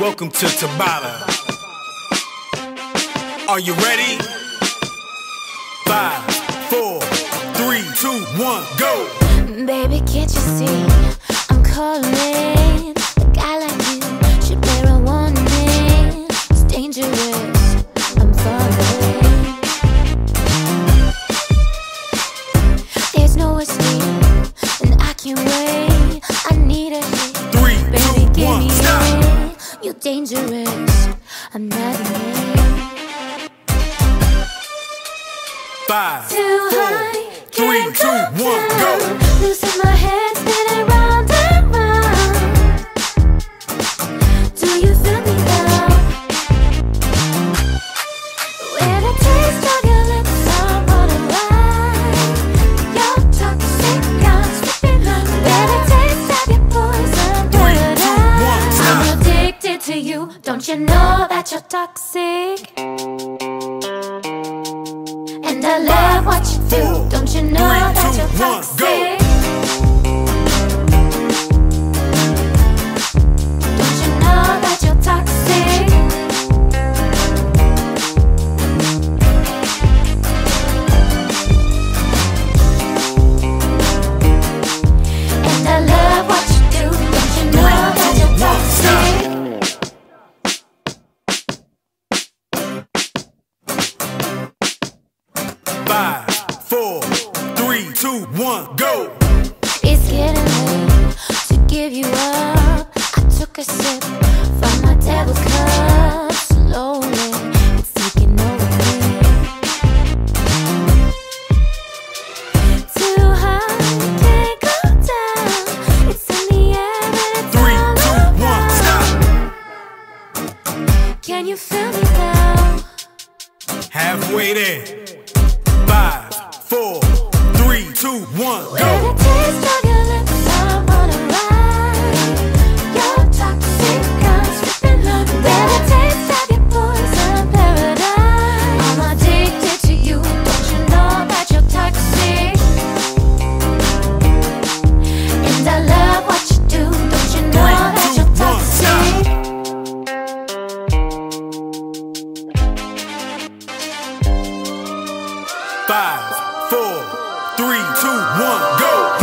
Welcome to Tabata. Are you ready? Five, four, three, two, one, go. Baby, can't you see dangerous. I'm not it. Five, Too four, high, three, two, one, go. You. Don't you know that you're toxic? And I love what you do. Don't you know three, that two, you're toxic? Two, one, go. It's getting late to give you up. I took a sip from my devil cup. Slowly, it's taking over me. Too high, can't go down. It's in the air and it's Three, all two, one, stop. Can you feel me now? Halfway there. One, go. Taste of your lips, I wanna ride. You're toxic, I'm slipping up. When taste of your poison paradise, I'm addicted to you. Don't you know that you're toxic? And I love what you do. Don't you know that you're toxic? Five, four, three, two, one, go.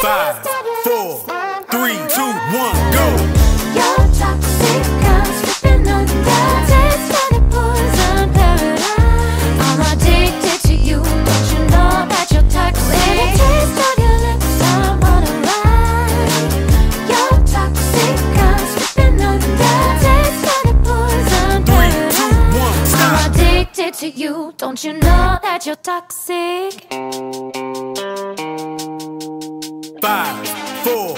Five, four, one, go. You're toxic, I'm slipping under. Taste poison paradise. I'm addicted to you. Don't you know that you're toxic? When taste of your lips, I wanna ride. You're toxic, I'm slipping under. Taste poison paradise. one, stop. I'm addicted to you. Don't you know that you're toxic? Five, four,